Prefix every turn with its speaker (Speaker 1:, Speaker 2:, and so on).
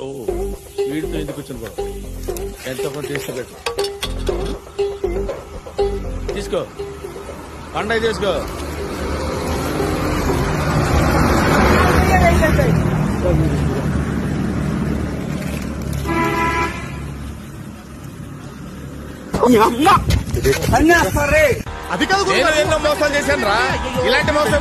Speaker 1: ఓ వీడితో ఎందుకు వచ్చింది బాబు? ఎంతో కొంత తీస్తే తీసుకో. పండగ తీసుకో.
Speaker 2: అన్నా సరే.
Speaker 1: నేను ఎన్నో మోసాలు చేశాను రా ఇలాంటి మోసం